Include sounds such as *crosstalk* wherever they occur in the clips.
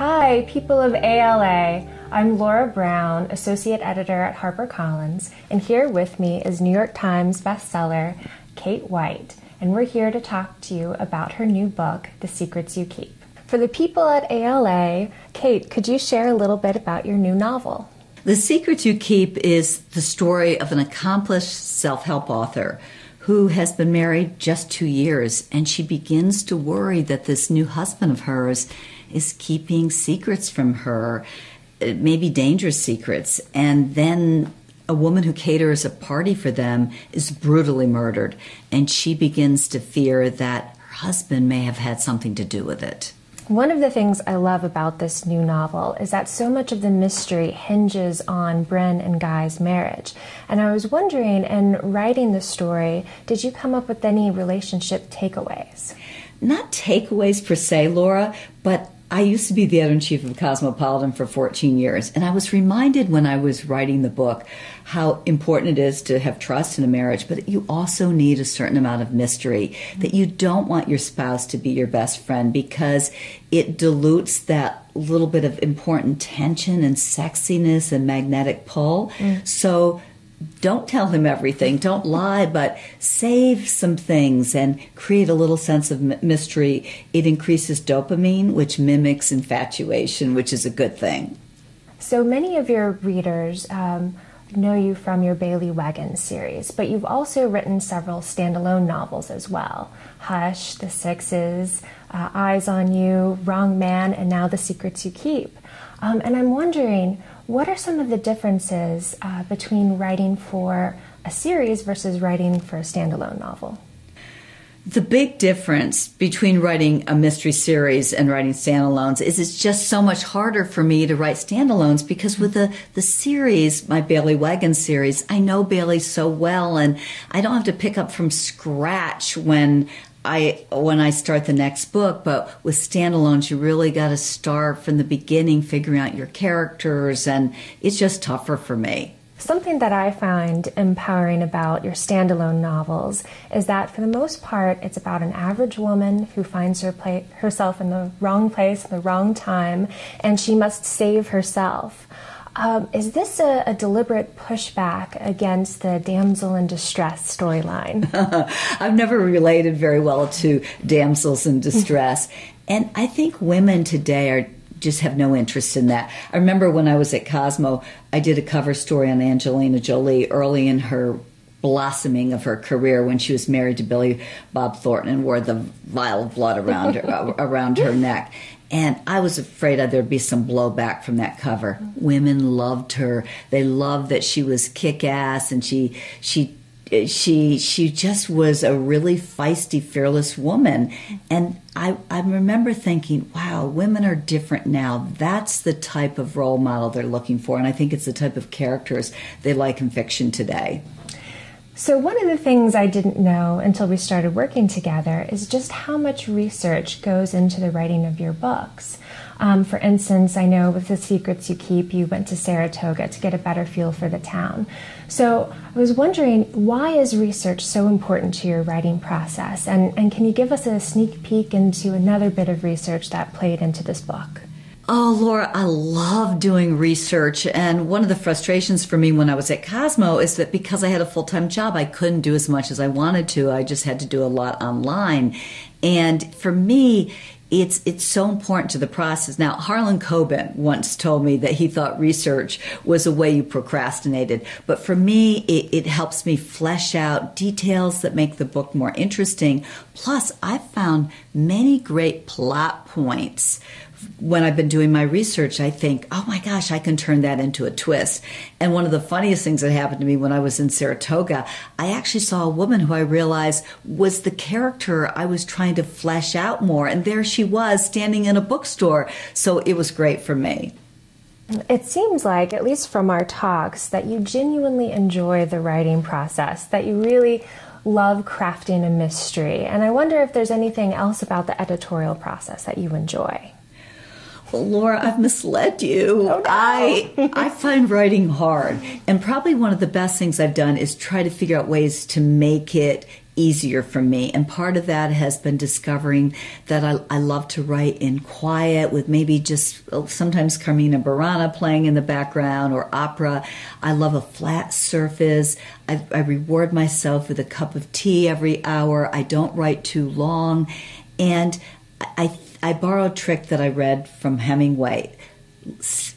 Hi, people of ALA. I'm Laura Brown, Associate Editor at HarperCollins, and here with me is New York Times bestseller Kate White, and we're here to talk to you about her new book, The Secrets You Keep. For the people at ALA, Kate, could you share a little bit about your new novel? The Secrets You Keep is the story of an accomplished self help author who has been married just two years, and she begins to worry that this new husband of hers is keeping secrets from her, uh, maybe dangerous secrets. And then a woman who caters a party for them is brutally murdered, and she begins to fear that her husband may have had something to do with it. One of the things I love about this new novel is that so much of the mystery hinges on Bren and Guy's marriage. And I was wondering, in writing the story, did you come up with any relationship takeaways? Not takeaways per se, Laura, but I used to be the editor in chief of Cosmopolitan for 14 years, and I was reminded when I was writing the book how important it is to have trust in a marriage, but you also need a certain amount of mystery. That you don't want your spouse to be your best friend because it dilutes that little bit of important tension and sexiness and magnetic pull. Mm. So don't tell him everything. Don't lie, but save some things and create a little sense of mystery. It increases dopamine, which mimics infatuation, which is a good thing. So many of your readers um, know you from your Bailey Weggins series, but you've also written several standalone novels as well Hush, The Sixes, uh, Eyes on You, Wrong Man, and now The Secrets You Keep. Um, and I'm wondering, what are some of the differences uh, between writing for a series versus writing for a standalone novel? The big difference between writing a mystery series and writing standalones is it's just so much harder for me to write standalones because with the, the series, my Bailey Weggins series, I know Bailey so well and I don't have to pick up from scratch when I when I start the next book, but with standalones, you really got to start from the beginning, figuring out your characters, and it's just tougher for me. Something that I find empowering about your standalone novels is that, for the most part, it's about an average woman who finds her pla- herself in the wrong place, the wrong time, and she must save herself. Um, is this a, a, deliberate pushback against the damsel in distress storyline? *laughs* I've never related very well to damsels in distress. and I think women today are just have no interest in that. I remember when I was at Cosmo, I did a cover story on Angelina Jolie early in her blossoming of her career when she was married to Billy Bob Thornton and wore the vial of blood around her, *laughs* around her neck. And I was afraid that there'd be some blowback from that cover. Women loved her. They loved that she was kick ass and she she she she just was a really feisty, fearless woman. And I, I remember thinking, wow, women are different now. That's the type of role model they're looking for. And I think it's the type of characters they like in fiction today. So, one of the things I didn't know until we started working together is just how much research goes into the writing of your books. Um, for instance, I know with The Secrets You Keep, you went to Saratoga to get a better feel for the town. So, I was wondering why is research so important to your writing process? And, and can you give us a sneak peek into another bit of research that played into this book? Oh, Laura, I love doing research. And one of the frustrations for me when I was at Cosmo is that because I had a full time job, I couldn't do as much as I wanted to. I just had to do a lot online. And for me, it's it's so important to the process. Now, Harlan Coben once told me that he thought research was a way you procrastinated, but for me, it, it helps me flesh out details that make the book more interesting. Plus, I've found many great plot points when I've been doing my research, I think, oh my gosh, I can turn that into a twist. And one of the funniest things that happened to me when I was in Saratoga, I actually saw a woman who I realized was the character I was trying to flesh out more. And there she was standing in a bookstore. So it was great for me. It seems like, at least from our talks, that you genuinely enjoy the writing process, that you really love crafting a mystery. And I wonder if there's anything else about the editorial process that you enjoy. Well, Laura, I've misled you. Oh, no. I I find writing hard, and probably one of the best things I've done is try to figure out ways to make it easier for me. And part of that has been discovering that I, I love to write in quiet with maybe just oh, sometimes Carmina Burana playing in the background or opera. I love a flat surface. I, I reward myself with a cup of tea every hour. I don't write too long. And I, I borrow a trick that I read from Hemingway.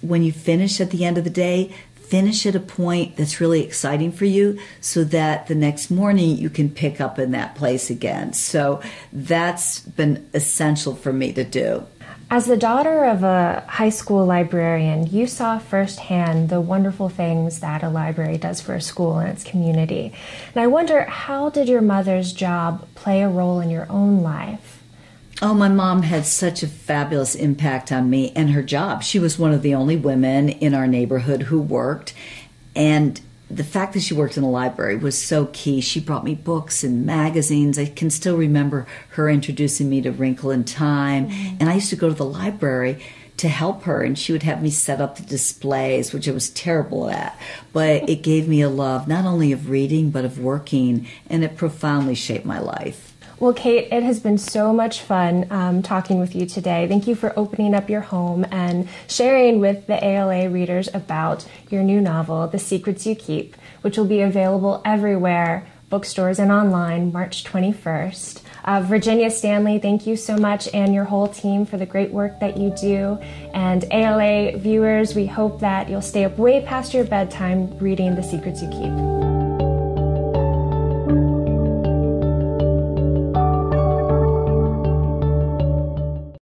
When you finish at the end of the day, finish at a point that's really exciting for you so that the next morning you can pick up in that place again. So that's been essential for me to do. As the daughter of a high school librarian, you saw firsthand the wonderful things that a library does for a school and its community. And I wonder, how did your mother's job play a role in your own life? Oh, my mom had such a fabulous impact on me and her job. She was one of the only women in our neighborhood who worked. And the fact that she worked in a library was so key. She brought me books and magazines. I can still remember her introducing me to Wrinkle in Time. Mm-hmm. And I used to go to the library to help her and she would have me set up the displays which i was terrible at but it gave me a love not only of reading but of working and it profoundly shaped my life well, Kate, it has been so much fun um, talking with you today. Thank you for opening up your home and sharing with the ALA readers about your new novel, The Secrets You Keep, which will be available everywhere, bookstores and online, March 21st. Uh, Virginia Stanley, thank you so much, and your whole team for the great work that you do. And ALA viewers, we hope that you'll stay up way past your bedtime reading The Secrets You Keep.